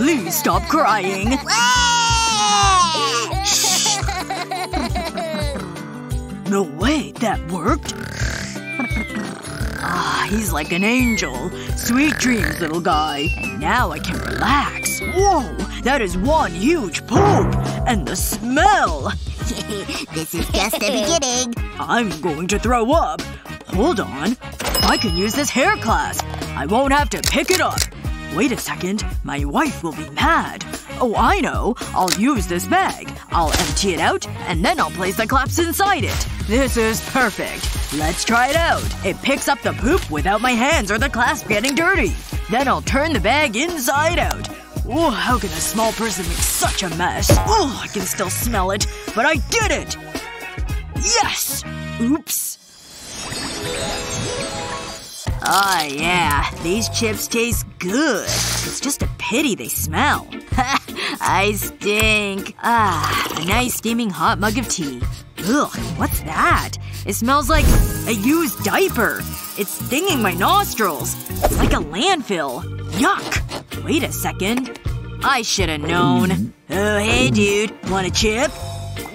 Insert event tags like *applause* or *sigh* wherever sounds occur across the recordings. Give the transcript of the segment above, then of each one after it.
Please stop crying. *laughs* No way, that worked? Ah, he's like an angel. Sweet dreams, little guy. And now I can relax. Whoa! That is one huge poop! And the smell! *laughs* this is just the beginning. *laughs* I'm going to throw up. Hold on. I can use this hair clasp. I won't have to pick it up. Wait a second. My wife will be mad. Oh, I know. I'll use this bag. I'll empty it out, and then I'll place the claps inside it. This is perfect. Let's try it out. It picks up the poop without my hands or the clasp getting dirty. Then I'll turn the bag inside out. Oh, how can a small person make such a mess? Oh, I can still smell it. But I did it! Yes! Oops. Oh yeah, these chips taste good. It's just a pity they smell. *laughs* I stink. Ah, a nice steaming hot mug of tea. Ugh, what's that? It smells like a used diaper. It's stinging my nostrils. Like a landfill. Yuck. Wait a second. I should've known. Oh, hey dude. Want a chip?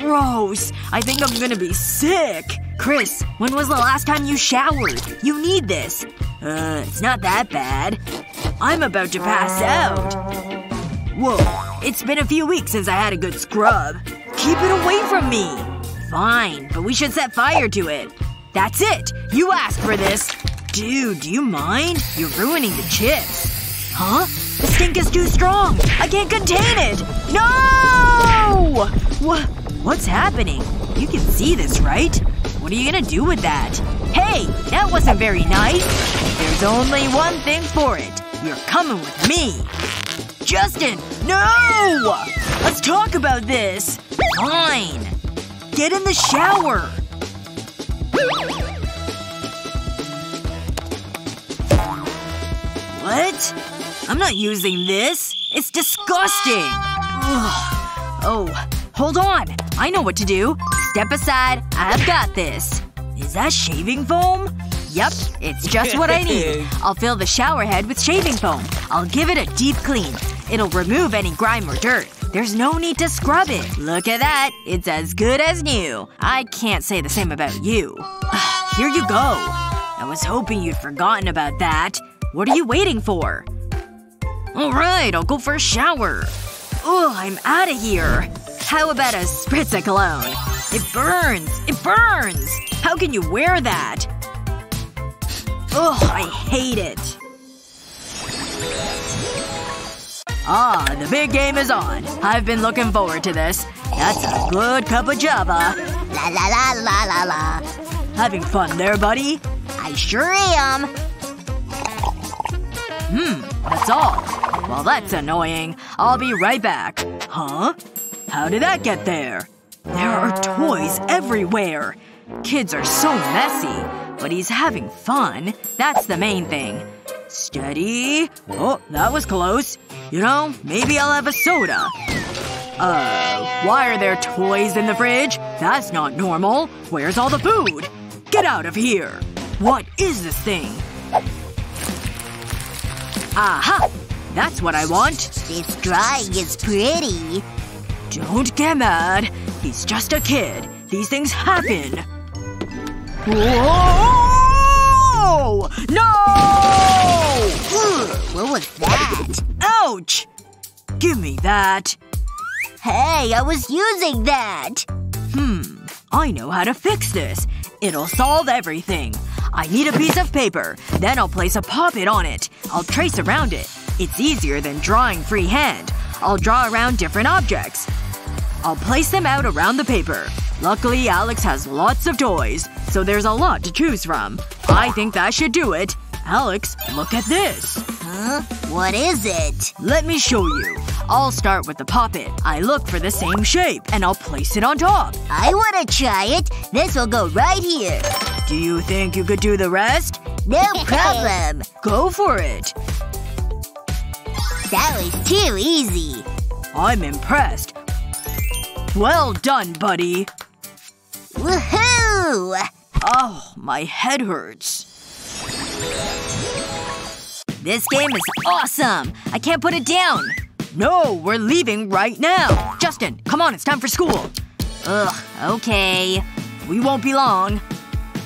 Gross. I think I'm gonna be sick. Chris, when was the last time you showered? You need this. Uh, it's not that bad. I'm about to pass out. Whoa. It's been a few weeks since I had a good scrub. Keep it away from me! Fine, but we should set fire to it. That's it! You asked for this! Dude, do you mind? You're ruining the chips. Huh? The stink is too strong! I can't contain it! No! What? What's happening? You can see this, right? What are you gonna do with that? Hey! That wasn't very nice! There's only one thing for it. You're coming with me. Justin! No! Let's talk about this. Fine. Get in the shower. What? I'm not using this. It's disgusting. Ugh. Oh. Hold on. I know what to do. Step aside. I've got this. Is that shaving foam? Yep. It's just what I need. *laughs* I'll fill the shower head with shaving foam. I'll give it a deep clean. It'll remove any grime or dirt. There's no need to scrub it. Look at that. It's as good as new. I can't say the same about you. *sighs* Here you go. I was hoping you'd forgotten about that. What are you waiting for? Alright, I'll go for a shower. Ugh, I'm out of here. How about a spritz of cologne? It burns! It burns! How can you wear that? Ugh, I hate it. Ah, the big game is on. I've been looking forward to this. That's a good cup of java. La la la la la la. Having fun there, buddy? I sure am. Hmm, that's all. Well, that's annoying. I'll be right back. Huh? How did that get there? There are toys everywhere. Kids are so messy. But he's having fun. That's the main thing. Steady. Oh, that was close. You know, maybe I'll have a soda. Uh, why are there toys in the fridge? That's not normal. Where's all the food? Get out of here! What is this thing? Aha! That's what I want. This drawing is pretty. Don't get mad. He's just a kid. These things happen. Whoa! No! Ugh, what was that? Ouch! Give me that. Hey, I was using that! Hmm. I know how to fix this. It'll solve everything. I need a piece of paper. Then I'll place a poppet on it. I'll trace around it. It's easier than drawing freehand. I'll draw around different objects. I'll place them out around the paper. Luckily, Alex has lots of toys, so there's a lot to choose from. I think that should do it. Alex, look at this. Huh? What is it? Let me show you. I'll start with the poppet. I look for the same shape, and I'll place it on top. I wanna try it. This will go right here. Do you think you could do the rest? No problem. *laughs* Go for it. That was too easy. I'm impressed. Well done, buddy. Woohoo! Oh, my head hurts. This game is awesome! I can't put it down. No, we're leaving right now. Justin, come on, it's time for school. Ugh, okay. We won't be long.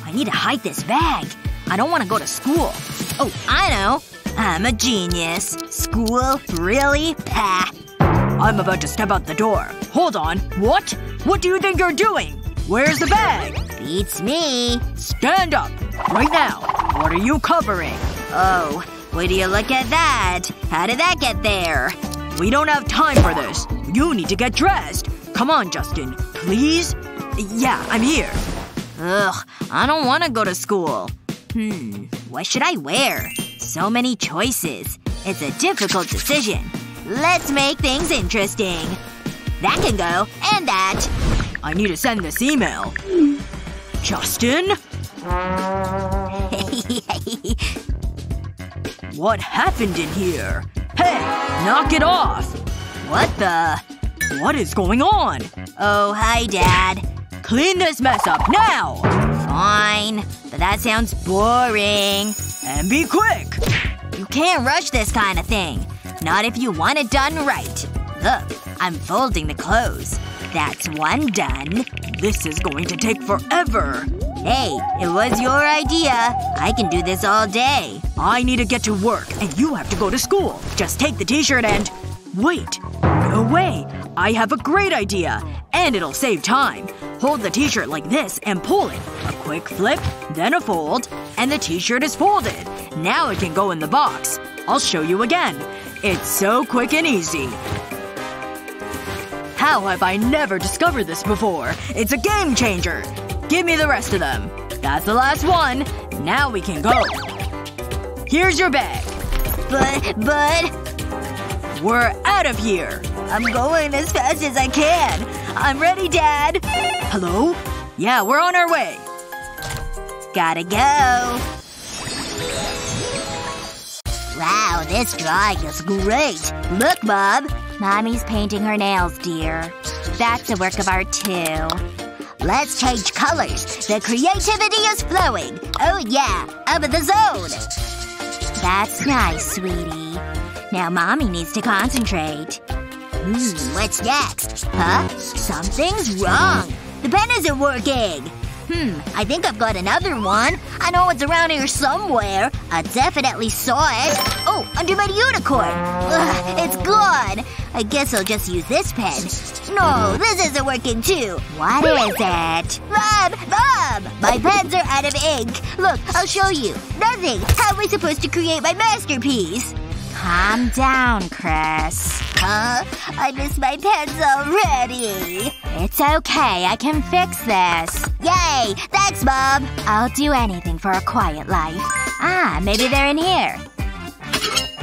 I need to hide this bag. I don't want to go to school. Oh, I know. I'm a genius. School? Really? Pah. I'm about to step out the door. Hold on. What? What do you think you're doing? Where's the bag? Beats me. Stand up. Right now. What are you covering? Oh. Would you look at that? How did that get there? We don't have time for this. You need to get dressed. Come on, Justin. Please? Yeah, I'm here. Ugh. I don't want to go to school. Hmm. What should I wear? So many choices. It's a difficult decision. Let's make things interesting. That can go. And that. I need to send this email. Justin? *laughs* what happened in here? Hey! Knock it off! What the? What is going on? Oh, hi, Dad. Clean this mess up now! Fine. But that sounds boring. And be quick! You can't rush this kind of thing. Not if you want it done right. Look, I'm folding the clothes. That's one done. This is going to take forever. Hey, it was your idea. I can do this all day. I need to get to work, and you have to go to school. Just take the t-shirt and… Wait. No way. I have a great idea. And it'll save time. Hold the t-shirt like this and pull it. A quick flip, then a fold, and the t-shirt is folded. Now it can go in the box. I'll show you again. It's so quick and easy. How have I never discovered this before? It's a game changer! Give me the rest of them. That's the last one. Now we can go. Here's your bag. But, but… We're out of here. I'm going as fast as I can. I'm ready, Dad. Hello? Yeah, we're on our way. Gotta go. Wow, this drawing is great. Look, Bob. Mommy's painting her nails, dear. That's a work of art, too. Let's change colors. The creativity is flowing. Oh yeah, up in the zone. That's nice, sweetie. Now mommy needs to concentrate. Hmm, what's next? Huh? Something's wrong. The pen isn't working. Hmm, I think I've got another one. I know it's around here somewhere. I definitely saw it. Oh, under my unicorn. Ugh, it's gone. I guess I'll just use this pen. No, this isn't working too. What is it? Bob! Bob! My pens are out of ink. Look, I'll show you. Nothing. How am I supposed to create my masterpiece? Calm down, Chris. Huh? I miss my pens already. It's okay. I can fix this. Yay! Thanks, Bob. I'll do anything for a quiet life. Ah, maybe they're in here.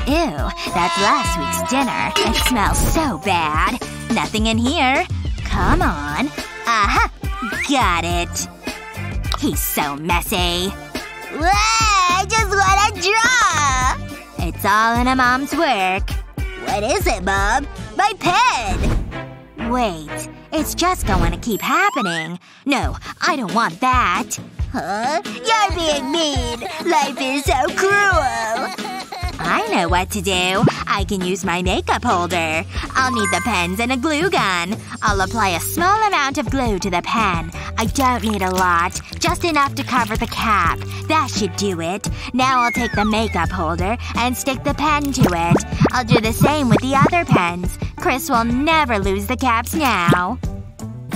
Ew, that's last week's dinner. It smells so bad. Nothing in here. Come on. Aha! Got it. He's so messy. Wah, I just wanna draw! All in a mom's work. What is it, Bob? My pen! Wait. It's just going to keep happening. No, I don't want that. Huh? You're being mean! Life is so cruel! I know what to do. I can use my makeup holder. I'll need the pens and a glue gun. I'll apply a small amount of glue to the pen. I don't need a lot. Just enough to cover the cap. That should do it. Now I'll take the makeup holder and stick the pen to it. I'll do the same with the other pens. Chris will never lose the caps now.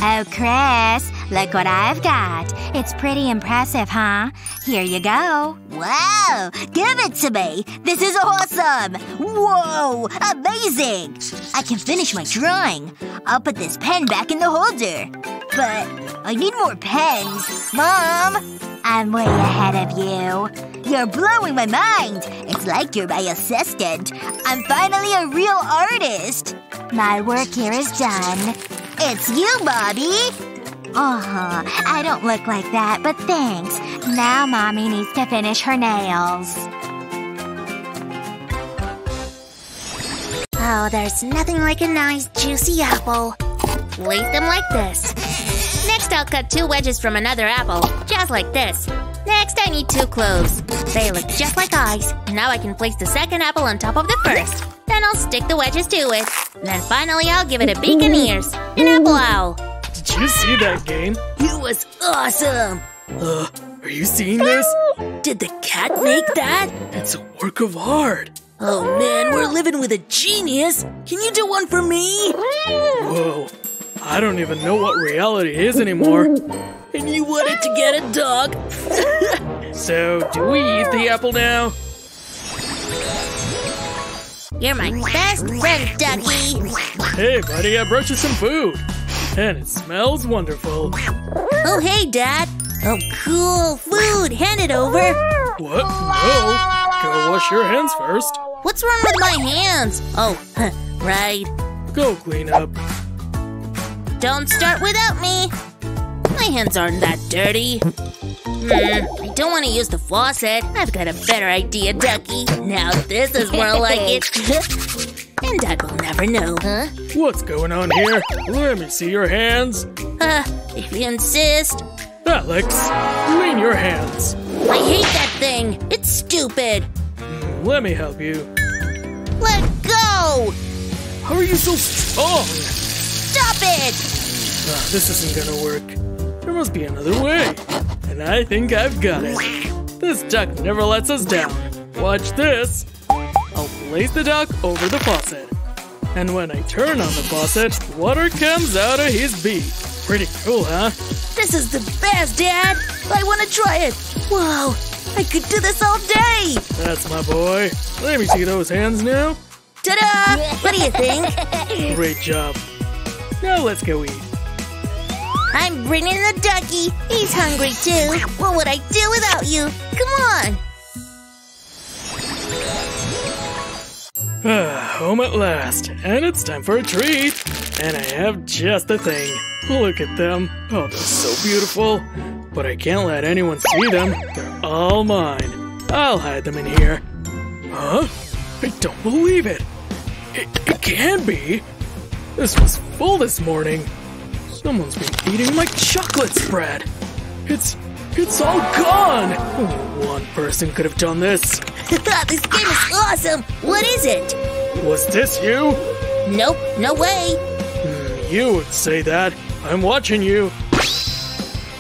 Oh, Chris. Look what I've got. It's pretty impressive, huh? Here you go. Wow! Give it to me! This is awesome! Whoa! Amazing! I can finish my drawing. I'll put this pen back in the holder. But I need more pens. Mom! I'm way ahead of you. You're blowing my mind! It's like you're my assistant. I'm finally a real artist. My work here is done. It's you, Bobby! Oh, I don't look like that, but thanks. Now mommy needs to finish her nails. Oh, there's nothing like a nice juicy apple. Place them like this. Next I'll cut two wedges from another apple, just like this. Next, I need two cloves. They look just like eyes. Now I can place the second apple on top of the first. Then I'll stick the wedges to it. Then finally, I'll give it a beak and ears. An apple owl. Did you see that game? It was awesome! Uh, are you seeing this? Did the cat make that? It's a work of art. Oh man, we're living with a genius! Can you do one for me? Whoa. I don't even know what reality is anymore. And you wanted to get a dog? *laughs* So, do we eat the apple now? You're my best friend, Ducky. Hey, buddy, I brought you some food. And it smells wonderful. Oh, hey, Dad. Oh, cool. Food. Hand it over. What? No. Go wash your hands first. What's wrong with my hands? Oh, *laughs* right. Go clean up. Don't start without me. My hands aren't that dirty. Hmm, I don't want to use the faucet. I've got a better idea, Ducky. Now this is more *laughs* like it. *laughs* and Dad will never know. Huh? What's going on here? Let me see your hands. Uh, if you insist. Alex, clean your hands. I hate that thing. It's stupid. Let me help you. Let go! How are you so strong? Stop it! Ah, this isn't gonna work. There must be another way. And I think I've got it. This duck never lets us down. Watch this. I'll place the duck over the faucet. And when I turn on the faucet, water comes out of his beak. Pretty cool, huh? This is the best, Dad! I want to try it! Wow, I could do this all day! That's my boy. Let me see those hands now. Ta-da! What do you think? Great job. Now let's go eat. I'm bringing the ducky. He's hungry too. What would I do without you? Come on. Ah, home at last, and it's time for a treat. And I have just the thing. Look at them. Oh, they're so beautiful. But I can't let anyone see them. They're all mine. I'll hide them in here. Huh? I don't believe it. It, it can be. This was full this morning. Someone's been eating my chocolate spread. It's it's all gone. Only one person could have done this. *laughs* this game is awesome. What is it? Was this you? Nope, no way. Hmm, You would say that. I'm watching you.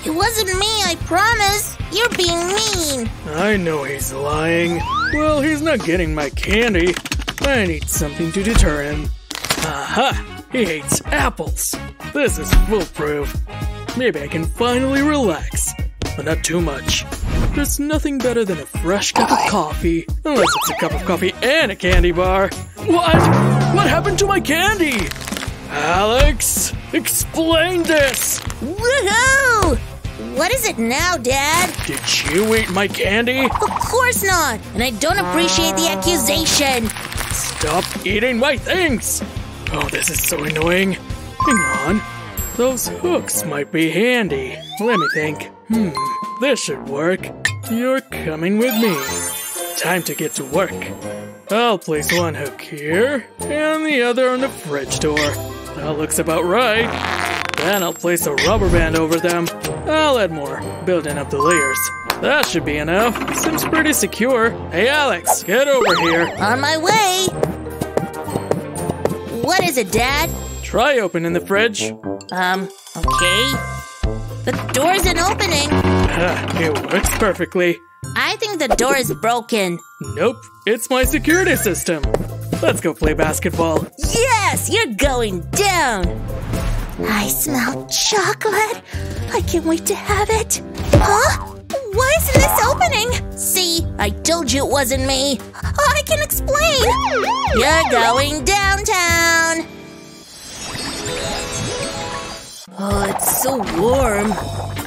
It wasn't me, I promise. You're being mean. I know he's lying. Well, he's not getting my candy. I need something to deter him. Aha! He hates apples. This is foolproof. Maybe I can finally relax. But not too much. There's nothing better than a fresh cup of coffee. Unless it's a cup of coffee and a candy bar. What? What happened to my candy? Alex, explain this! Woohoo! What is it now, Dad? Did you eat my candy? Of course not. And I don't appreciate the accusation. Stop eating my things! Oh, this is so annoying. Hang on. Those hooks might be handy. Let me think. Hmm, this should work. You're coming with me. Time to get to work. I'll place one hook here, and the other on the fridge door. That looks about right. Then I'll place a rubber band over them. I'll add more, building up the layers. That should be enough. Seems pretty secure. Hey Alex, get over here. On my way. What is it, Dad? Try opening the fridge. Um, okay. The door isn't opening. Ah, it works perfectly. I think the door is broken. Nope, it's my security system. Let's go play basketball. Yes! You're going down! I smell chocolate. I can't wait to have it. Huh? Why isn't this opening? See, I told you it wasn't me. I can explain. You're going downtown. Oh, it's so warm.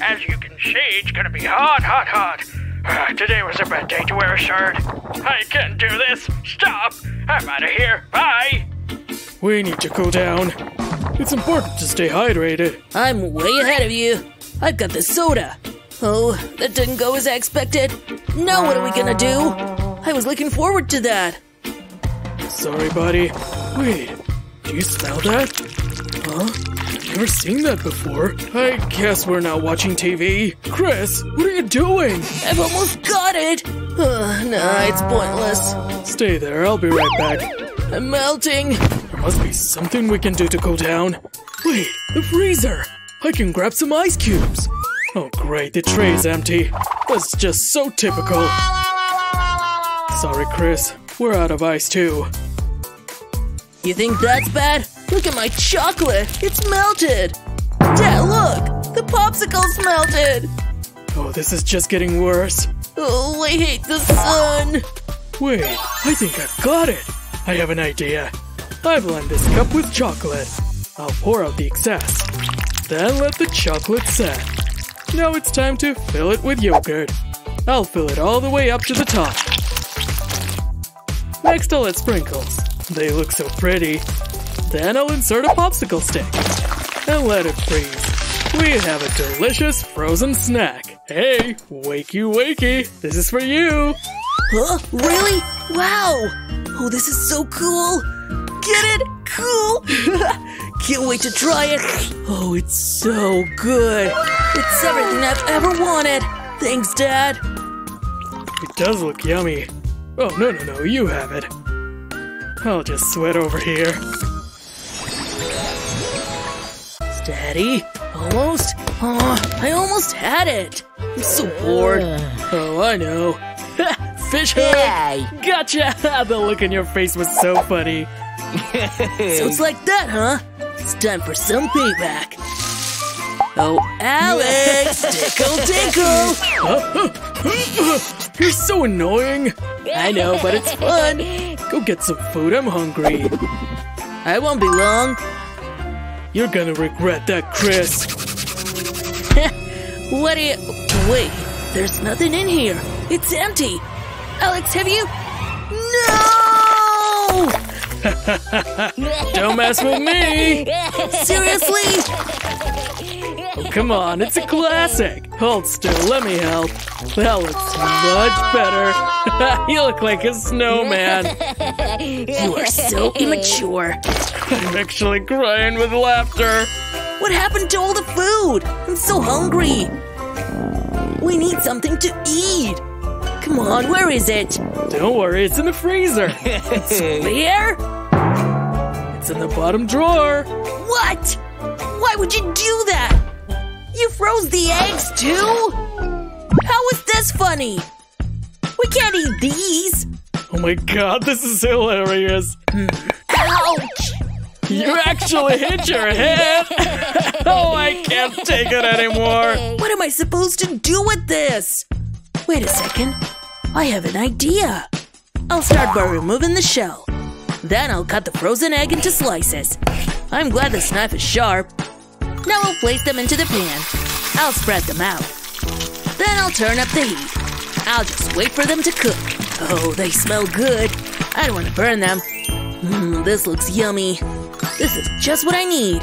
As you can see, it's gonna be hot, hot, hot. Ah, today was a bad day to wear a shirt. I can't do this. Stop. I'm out of here. Bye. We need to cool down. It's important to stay hydrated. I'm way ahead of you. I've got the soda. Oh, that didn't go as I expected. Now what are we gonna do? I was looking forward to that. Sorry, buddy. Wait, Do you smell that? Huh? I've Never seen that before. I guess we're not watching TV. Chris, what are you doing? I've almost got it. Uh, nah, it's pointless. Stay there, I'll be right back. I'm melting. There must be something we can do to cool down. Wait, the freezer! I can grab some ice cubes. Oh great, the tray's empty. That's just so typical. Sorry, Chris. We're out of ice too. You think that's bad? Look at my chocolate. It's melted. Dad, look. The popsicle's melted. Oh, this is just getting worse. Oh, I hate the sun. Wait, I think I've got it. I have an idea. I blend this cup with chocolate. I'll pour out the excess. Then let the chocolate set. Now it's time to fill it with yogurt. I'll fill it all the way up to the top. Next I'll add sprinkles. They look so pretty. Then I'll insert a popsicle stick. And let it freeze. We have a delicious frozen snack. Hey, wakey wakey, this is for you. Huh? Really? Wow. Oh, this is so cool. Get it? Cool. *laughs* Can't wait to try it. Oh, it's so good. It's everything I've ever wanted. Thanks, Dad. It does look yummy. Oh, no, no, no, you have it. I'll just sweat over here. Steady. Almost. Oh, I almost had it. I'm so bored. Oh, I know. *laughs* Fish hook! Gotcha! *laughs* the look in your face was so funny. *laughs* So it's like that, huh? It's time for some payback. Oh, Alex! *laughs* Dickle dickle! *laughs* You're so annoying. I know, but it's fun. Go get some food, I'm hungry. I won't be long. You're gonna regret that, Chris. *laughs* What do you. Wait, there's nothing in here. It's empty. Alex, have you. No! *laughs* Don't mess with me! Seriously? Oh, come on, it's a classic. Hold still, let me help. That looks much better. *laughs* you look like a snowman. You are so immature. I'm actually crying with laughter. What happened to all the food? I'm so hungry. We need something to eat. Come on, where is it? Don't worry, it's in the freezer. Where? *laughs* It's in the bottom drawer. What? Why would you do that? You froze the eggs too? How is this funny? We can't eat these. Oh my god, this is hilarious. Ouch! You actually hit your head. oh, I can't take it anymore. What am I supposed to do with this? Wait a second. I have an idea. I'll start by removing the shell. Then I'll cut the frozen egg into slices. I'm glad this knife is sharp. Now I'll place them into the pan. I'll spread them out. Then I'll turn up the heat. I'll just wait for them to cook. Oh, they smell good. I don't want to burn them. Mmm, this looks yummy. This is just what I need.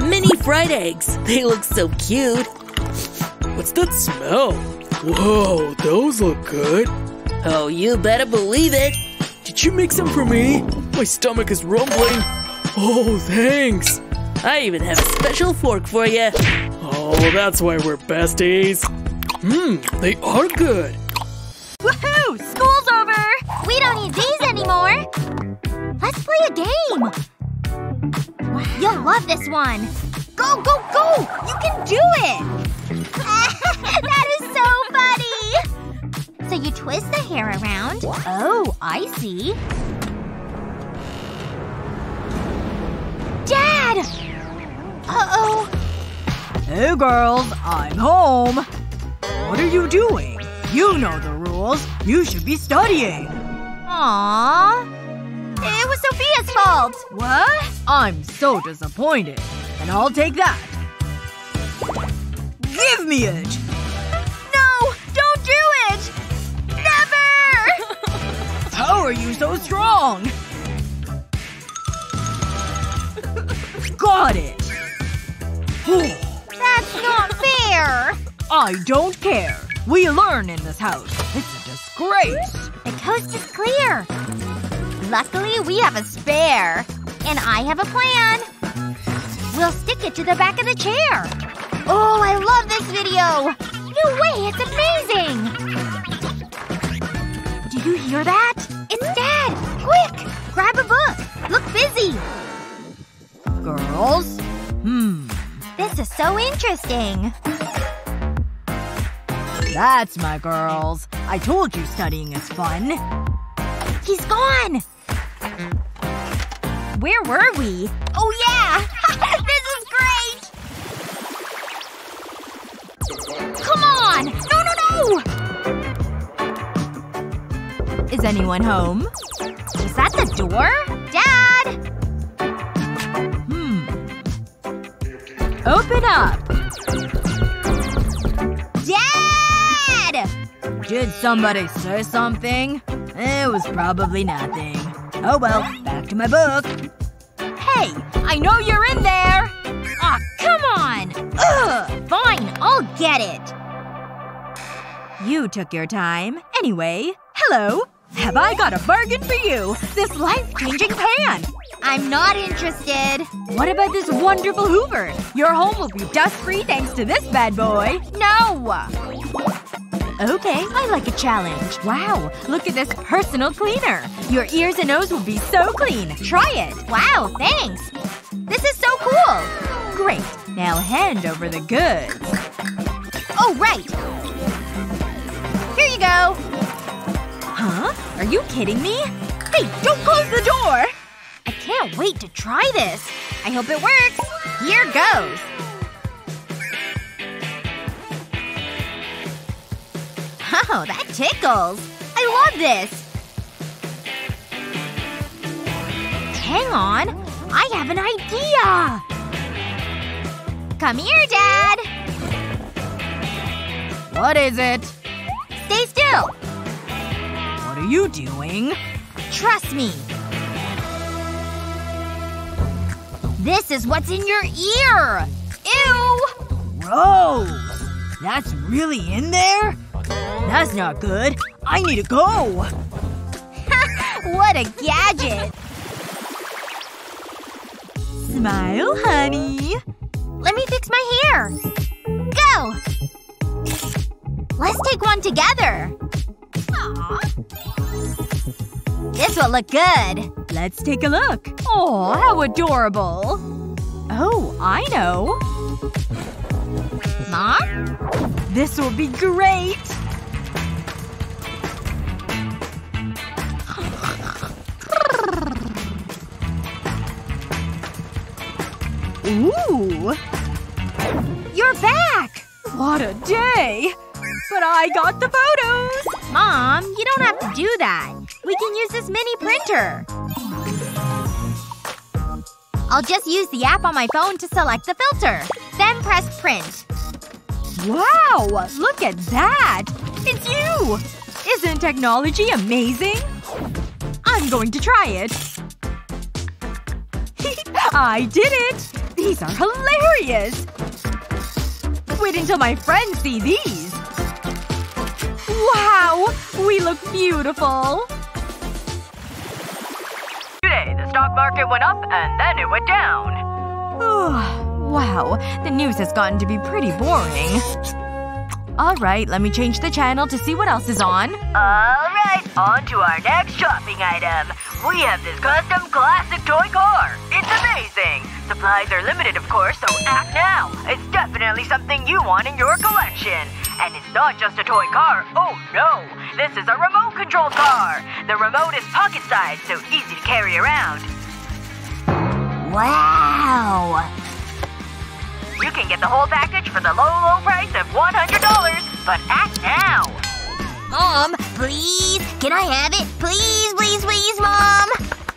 Mini fried eggs. They look so cute. What's that smell? Whoa, those look good. Oh, you better believe it. Did you make some for me? My stomach is rumbling. Oh, thanks. I even have a special fork for you. Oh, that's why we're besties. Mmm, they are good. Woohoo! School's over! We don't need these anymore! Let's play a game! You'll love this one! Go, go, go! You can do it! *laughs* that is so funny! So you twist the hair around. Oh, I see. Dad! Uh-oh. Hey girls, I'm home. What are you doing? You know the rules. You should be studying. Aww. It was Sophia's fault. What? I'm so disappointed. And I'll take that. Give me it! How are you so strong? Got it! That's not fair! I don't care. We learn in this house. It's a disgrace. The coast is clear. Luckily, we have a spare. And I have a plan. We'll stick it to the back of the chair. Oh, I love this video! No way, it's amazing! You hear that? It's Dad! Quick! Grab a book! Look busy! Girls? Hmm. This is so interesting. That's my girls. I told you studying is fun. He's gone! Where were we? Oh yeah! *laughs* this is great! Come on! No, no, no! Is anyone home? Is that the door? Dad! Hmm. Open up! Dad! Did somebody say something? It was probably nothing. Oh well, back to my book. Hey! I know you're in there! Aw, come on! Ugh! Fine, I'll get it. You took your time. Anyway, hello. Have I got a bargain for you? This life-changing pan! I'm not interested. What about this wonderful Hoover? Your home will be dust-free thanks to this bad boy. No! Okay, I like a challenge. Wow, look at this personal cleaner. Your ears and nose will be so clean. Try it. Wow, thanks. This is so cool. Great. Now hand over the goods. Oh, right. Here you go. Huh? Are you kidding me? Hey, don't close the door! I can't wait to try this. I hope it works. Here goes. Oh, that tickles. I love this. Hang on. I have an idea. Come here, Dad. What is it? Stay still. You doing? Trust me. This is what's in your ear. Ew! Gross! That's really in there? That's not good. I need to go! *laughs* what a gadget. Smile, honey. Let me fix my hair. Go! Let's take one together. This will look good. Let's take a look. Oh, how adorable. Oh, I know. Mom? This will be great! Ooh! You're back! What a day! But I got the photos! Mom, you don't have to do that. We can use this mini printer. I'll just use the app on my phone to select the filter. Then press print. Wow! Look at that! It's you! Isn't technology amazing? I'm going to try it. *laughs* I did it! These are hilarious! Wait until my friends see these! Wow! We look beautiful! Stock market went up and then it went down. wow. The news has gotten to be pretty boring. Alright, let me change the channel to see what else is on. Alright, on to our next shopping item. We have this custom classic toy car. It's amazing! Supplies are limited, of course, so act now. It's definitely something you want in your collection. And it's not just a toy car. Oh no! This is a remote control car! The remote is pocket sized, so easy to carry around. Wow! You can get the whole package for the low, low price of $100. But act now! Mom, please? Can I have it? Please, please, please, Mom?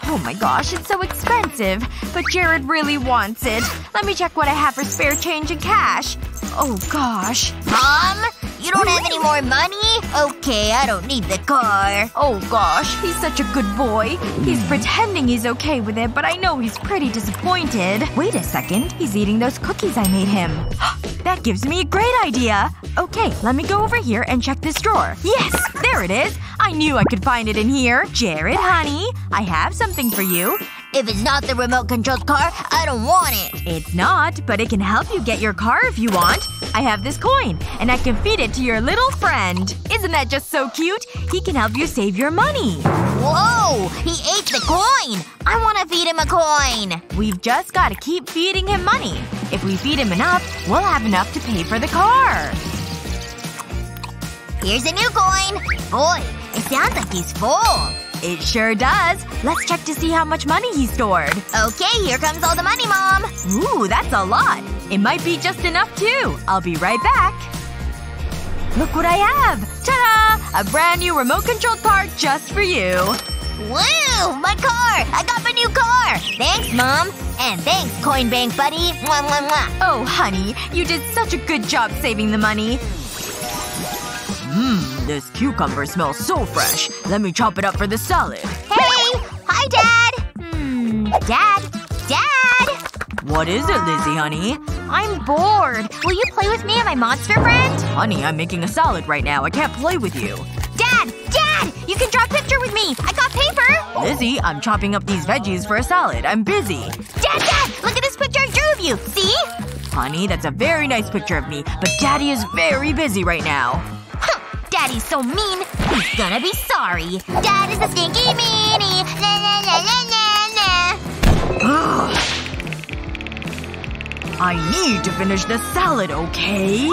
Oh my gosh, it's so expensive. But Jared really wants it. Let me check what I have for spare change and cash. Oh gosh. Mom? You don't have any more money? Okay, I don't need the car. Oh gosh, he's such a good boy. He's pretending he's okay with it, but I know he's pretty disappointed. Wait a second. He's eating those cookies I made him. *gasps* *gasps* that gives me a great idea. Okay, let me go over here and check this drawer. Yes! There it is! I knew I could find it in here. Jared, honey. I have something for you. If it's not the remote-controlled car, I don't want it. It's not, but it can help you get your car if you want. I have this coin, and I can feed it to your little friend. Isn't that just so cute? He can help you save your money. Whoa! He ate the coin! I wanna feed him a coin! We've just gotta keep feeding him money. If we feed him enough, we'll have enough to pay for the car. Here's a new coin! Boy, it sounds like he's full. It sure does. Let's check to see how much money he stored. Okay, here comes all the money, Mom. Ooh, that's a lot. It might be just enough, too. I'll be right back. Look what I have! Ta-da! A brand new remote-controlled car just for you. Woo! My car! I got my new car! Thanks, Mom. And thanks, Coin Bank buddy. Mwah, mwah, mwah. Oh, honey. You did such a good job saving the money. Mmm, this cucumber smells so fresh. Let me chop it up for the salad. Hey! Hi, Dad! Hmm. Dad? Dad? What is it, Lizzie, honey? I'm bored. Will you play with me and my monster friend? Honey, I'm making a salad right now. I can't play with you. Dad! Dad! You can draw a picture with me! I got paper! Lizzie, I'm chopping up these veggies for a salad. I'm busy. Dad! Dad! Look at this picture I drew of you! See? Honey, that's a very nice picture of me, but Daddy is very busy right now. Daddy's so mean. He's gonna be sorry. Dad is a stinky meanie. La la la la la la. I need to finish the salad, okay?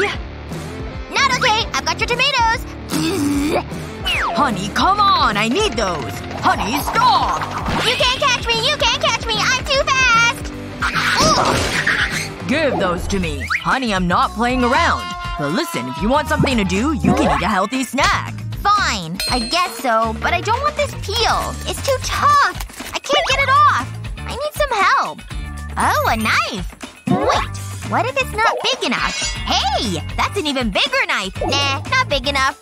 Not okay. I've got your tomatoes. *laughs* Honey, come on! I need those! Honey, stop! You can't catch me! You can't catch me! I'm too fast! Give those to me. Honey, I'm not playing around. But listen, if you want something to do, you can eat a healthy snack. Fine. I guess so. But I don't want this peel. It's too tough. I can't get it off. I need some help. Oh, a knife. Wait. What if it's not big enough? Hey! That's an even bigger knife. Nah, not big enough.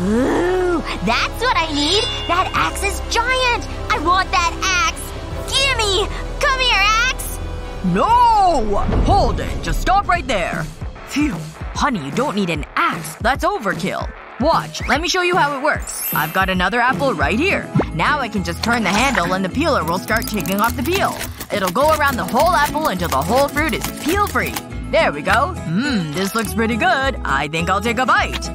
Ooh, that's what I need. That axe is giant. I want that axe. Gimme! Come here, axe! No! Hold it. Just stop right there. Phew. Honey, you don't need an axe. That's overkill. Watch. Let me show you how it works. I've got another apple right here. Now I can just turn the handle and the peeler will start taking off the peel. It'll go around the whole apple until the whole fruit is peel-free. There we go. Mmm, this looks pretty good. I think I'll take a bite.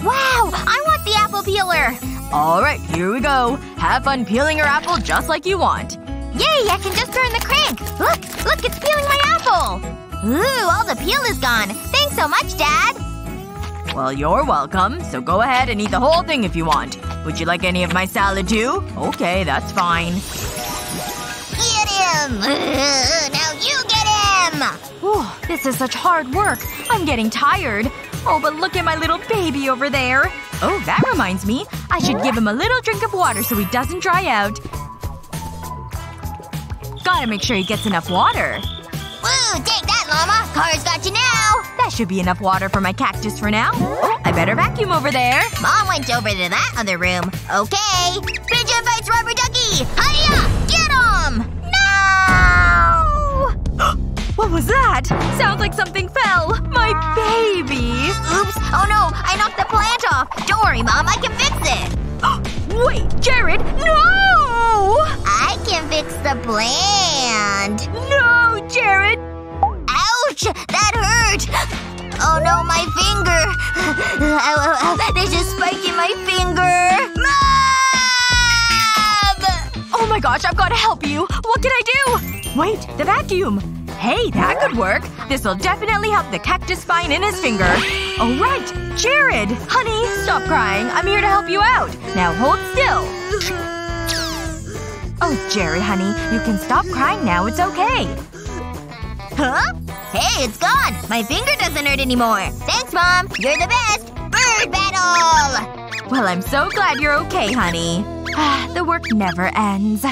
Wow! I want the apple peeler! Alright, here we go. Have fun peeling your apple just like you want. Yay! I can just turn the crank! Look! Look, it's peeling my apple! Ooh, all the peel is gone. Thanks so much, Dad! Well, you're welcome. So go ahead and eat the whole thing if you want. Would you like any of my salad too? Okay, that's fine. Get him! *laughs* now you get him! Whew, this is such hard work. I'm getting tired. Oh, but look at my little baby over there. Oh, that reminds me. I should give him a little drink of water so he doesn't dry out. Gotta make sure he gets enough water. Woo! Take that, Llama! Car's got you now! That should be enough water for my cactus for now. Oh, I better vacuum over there. Mom went over to that other room. Okay. Pigeon fights rubber ducky! Hiya! Get him! No! *gasps* What was that? Sounds like something fell. My baby. Oops. Oh no, I knocked the plant off. Don't worry, Mom. I can fix it. *gasps* Wait, Jared! No! I can fix the plant. No, Jared! Ouch! That hurt! Oh no, my finger! Ow, ow, ow. There's a spike in my finger! Mom! Oh my gosh, I've gotta help you. What can I do? Wait, the vacuum. Hey, that could work. This'll definitely help the cactus spine in his finger. Alright! Jared! Honey, stop crying. I'm here to help you out. Now hold still. Oh, Jared, honey. You can stop crying now. It's okay. Huh? Hey, it's gone! My finger doesn't hurt anymore. Thanks, Mom. You're the best! Bird battle! Well, I'm so glad you're okay, honey. Ah, the work never ends. I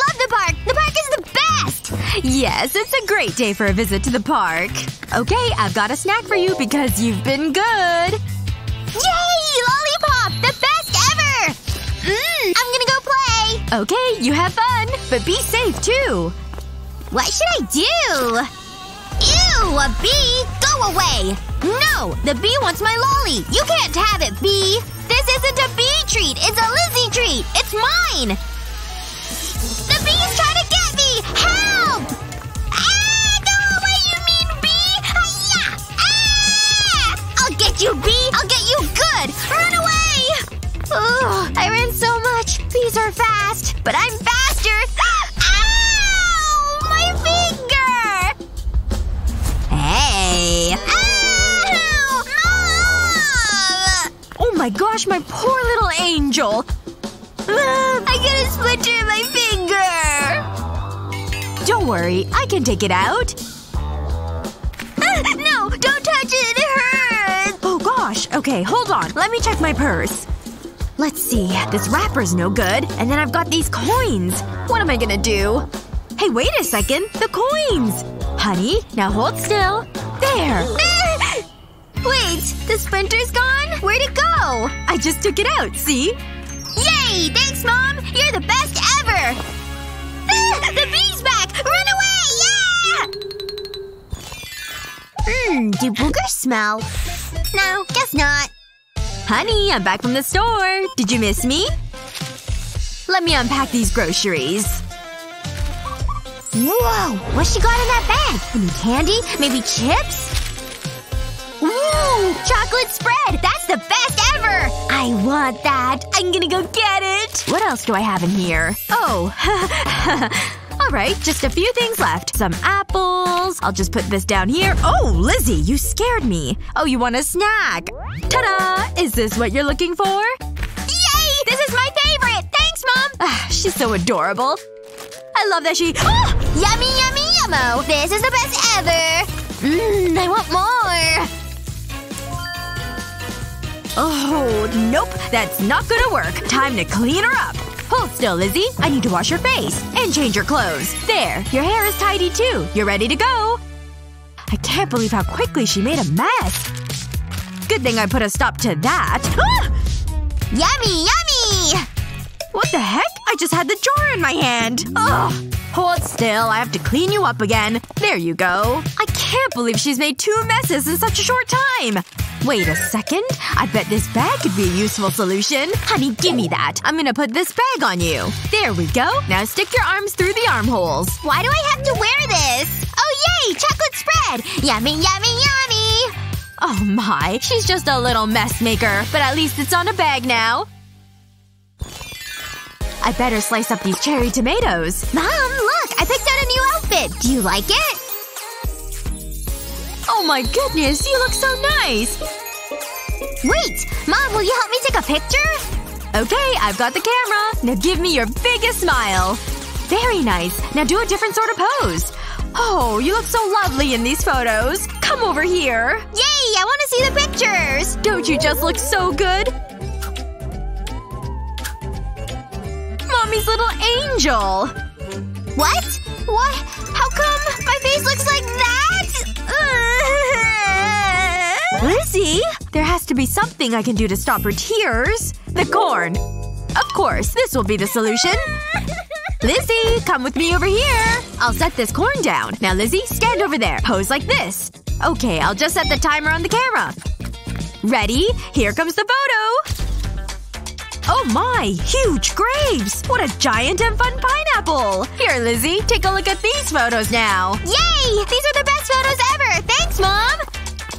love the park! The park is the best! Yes, it's a great day for a visit to the park. Okay, I've got a snack for you because you've been good. Yay! Lollipop! The best ever! Mmm, I'm gonna go play! Okay, you have fun. But be safe, too. What should I do? Ew! A bee! Go away! No! The bee wants my lolly! You can't have it, bee! This isn't a bee treat! It's a Lizzie treat! It's mine! The bee's trying to get me! Help! Ah! Go away, you mean bee! Ah! I'll get you, bee! I'll get you good! Run away! Ooh, I ran so much! Bees are fast! But I'm fast! My gosh, my poor little angel. Ah, I get a splinter in my finger! Don't worry, I can take it out. Ah, no! Don't touch it! It hurts! Oh gosh. Okay, hold on. Let me check my purse. Let's see. This wrapper's no good. And then I've got these coins. What am I gonna do? Hey, wait a second. The coins! Honey, now hold still. There! Wait, the splinter's gone? Where'd it go? I just took it out, see? Yay! Thanks, Mom! You're the best ever! Ah, the bee's back! Run away! Yeah! Mmm, do boogers smell? No, guess not. Honey, I'm back from the store. Did you miss me? Let me unpack these groceries. Whoa! What's she got in that bag? Any candy? Maybe chips? Ooh! Chocolate spread! That's the best ever! I want that. I'm gonna go get it! What else do I have in here? Oh. *laughs* Alright, just a few things left. Some apples. I'll just put this down here. Oh, Lizzie, you scared me. Oh, you want a snack. Ta-da! Is this what you're looking for? Yay! This is my favorite! Thanks, Mom! *sighs* She's so adorable. I love that she- oh! *gasps* Yummy, yummy, yummo! This is the best ever! Mmm, I want more! Oh, nope. That's not gonna work. Time to clean her up. Hold still, Lizzie. I need to wash your face. And change your clothes. There. Your hair is tidy too. You're ready to go. I can't believe how quickly she made a mess. Good thing I put a stop to that. *gasps* Ah! Yummy, yummy! What the heck? I just had the jar in my hand. Ugh. Hold still. I have to clean you up again. There you go. I can't believe she's made two messes in such a short time. Wait a second. I bet this bag could be a useful solution. Honey, give me that. I'm gonna put this bag on you. There we go. Now stick your arms through the armholes. Why do I have to wear this? Oh yay! Chocolate spread! Yummy, yummy, yummy! Oh my. She's just a little mess maker. But at least it's on a bag now. I better slice up these cherry tomatoes. Mom, look! I picked out a new outfit! Do you like it? Oh my goodness, you look so nice! Wait! Mom, will you help me take a picture? Okay, I've got the camera. Now give me your biggest smile. Very nice. Now do a different sort of pose. Oh, you look so lovely in these photos. Come over here. Yay! I want to see the pictures! Don't you just look so good? Mommy's little angel. What? What? How come my face looks like that? *laughs* Lizzie? There has to be something I can do to stop her tears. The corn. Of course, this will be the solution. *laughs* Lizzie, come with me over here. I'll set this corn down. Now Lizzie, stand over there. Pose like this. Okay, I'll just set the timer on the camera. Ready? Here comes the photo. Oh my! Huge grapes! What a giant and fun pineapple! Here, Lizzie, take a look at these photos now. Yay! These are the best photos ever! Thanks, Mom!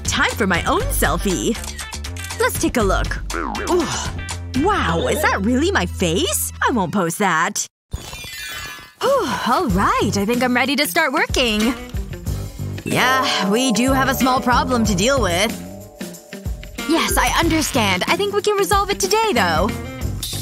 Time for my own selfie. Let's take a look. Ooh. Wow, is that really my face? I won't post that. Whew, alright, I think I'm ready to start working. Yeah, we do have a small problem to deal with. Yes, I understand. I think we can resolve it today, though.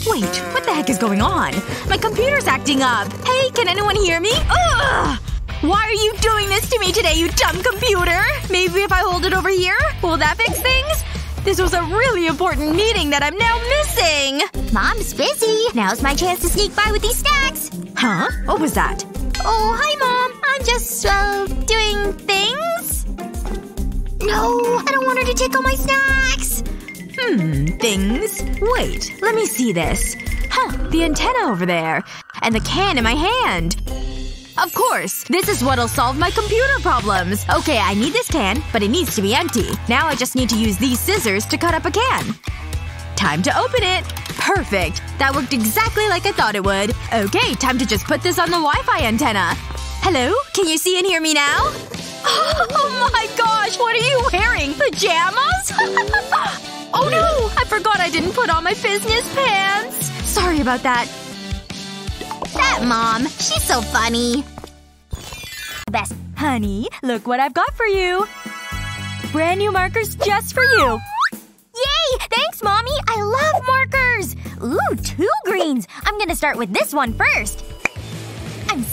Wait, what the heck is going on? My computer's acting up. Hey, can anyone hear me? Ugh! Why are you doing this to me today, you dumb computer? Maybe if I hold it over here? Will that fix things? This was a really important meeting that I'm now missing! Mom's busy. Now's my chance to sneak by with these snacks. Huh? What was that? Oh, hi, Mom. I'm just, uh, doing things? No, I don't want her to take all my snacks. Hmm, things? Wait, let me see this. Huh, the antenna over there. And the can in my hand. Of course! This is what'll solve my computer problems. Okay, I need this can, but it needs to be empty. Now I just need to use these scissors to cut up a can. Time to open it. Perfect. That worked exactly like I thought it would. Okay, time to just put this on the Wi-Fi antenna. Hello? Can you see and hear me now? *gasps* Oh my gosh! What are you wearing? Pajamas? *laughs* oh no! I forgot I didn't put on my business pants! Sorry about that. That Mom. She's so funny. Best. Honey, look what I've got for you. Brand new markers just for you. Yay! Thanks, Mommy! I love markers! Ooh, two greens! I'm gonna start with this one first.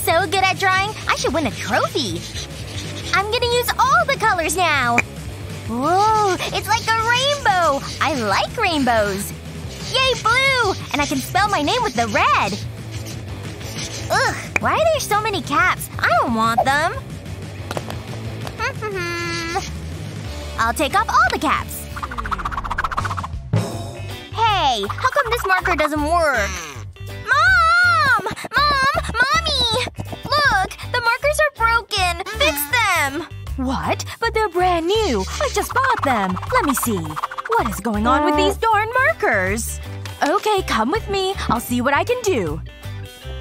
So good at drawing, I should win a trophy. I'm gonna use all the colors now! Whoa, it's like a rainbow! I like rainbows! Yay, blue! And I can spell my name with the red! Ugh, why are there so many caps? I don't want them. *laughs* I'll take off all the caps. Hey, how come this marker doesn't work? Broken! Fix them! What? But they're brand new. I just bought them. Let me see. What is going on with these darn markers? Okay, come with me. I'll see what I can do.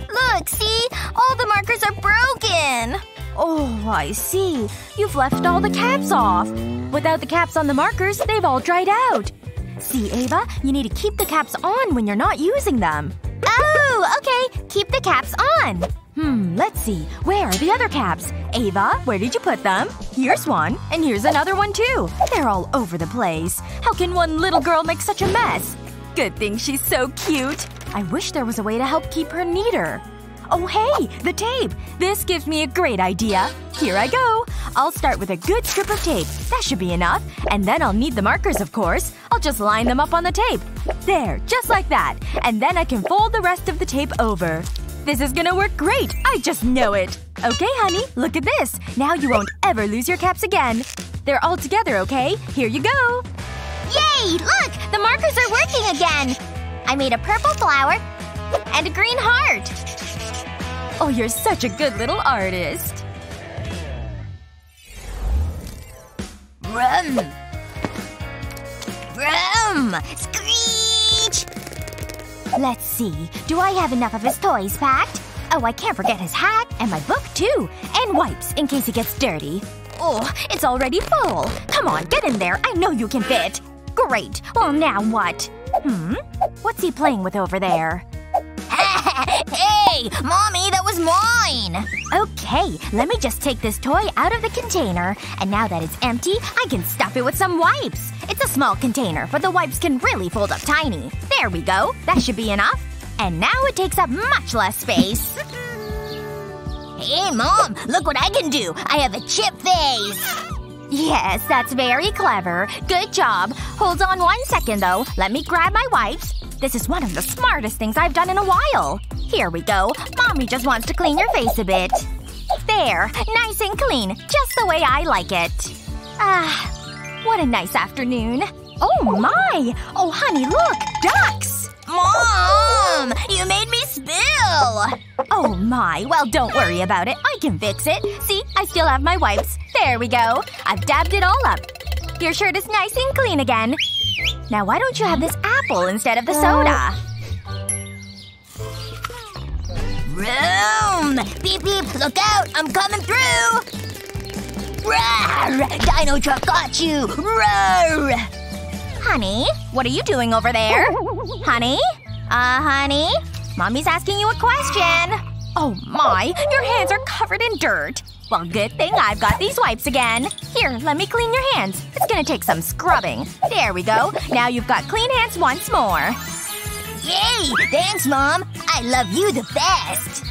Look, see? All the markers are broken! Oh, I see. You've left all the caps off. Without the caps on the markers, they've all dried out. See, Ava? You need to keep the caps on when you're not using them. Oh, okay. Keep the caps on. Hmm, let's see. Where are the other caps? Ava, where did you put them? Here's one. And here's another one too. They're all over the place. How can one little girl make such a mess? Good thing she's so cute. I wish there was a way to help keep her neater. Oh hey! The tape! This gives me a great idea. Here I go. I'll start with a good strip of tape. That should be enough. And then I'll need the markers, of course. I'll just line them up on the tape. There, just like that. And then I can fold the rest of the tape over. This is gonna work great! I just know it! Okay, honey, look at this. Now you won't ever lose your caps again. They're all together, okay? Here you go. Yay! Look! The markers are working again! I made a purple flower and a green heart. Oh, you're such a good little artist. Brum! Brum! See. Do I have enough of his toys packed? Oh, I can't forget his hat, and my book too. And wipes, in case he gets dirty. Oh, it's already full. Come on, get in there. I know you can fit. Great. Well, now what? Hmm? What's he playing with over there? *laughs* hey! Mommy, mine! Okay, let me just take this toy out of the container. And now that it's empty, I can stuff it with some wipes. It's a small container, but the wipes can really fold up tiny. There we go. That should be enough. And now it takes up much less space. *laughs* hey, Mom! Look what I can do! I have a chip face! Yes, that's very clever. Good job. Hold on one second, though. Let me grab my wipes. This is one of the smartest things I've done in a while. Here we go. Mommy just wants to clean your face a bit. There. Nice and clean. Just the way I like it. Ah. What a nice afternoon. Oh my! Oh honey, look! Ducks! Mom! You made me spill! Oh my. Well, don't worry about it. I can fix it. See? I still have my wipes. There we go. I've dabbed it all up. Your shirt is nice and clean again. Now why don't you have this apple instead of the soda? Room! Beep beep, look out! I'm coming through! Roar! Dino truck got you! Roar! Honey? What are you doing over there? Honey? Uh, honey? Mommy's asking you a question. Oh my, your hands are covered in dirt. Well, good thing I've got these wipes again. Here, let me clean your hands. It's gonna take some scrubbing. There we go. Now you've got clean hands once more. Yay! Thanks, Mom. I love you the best.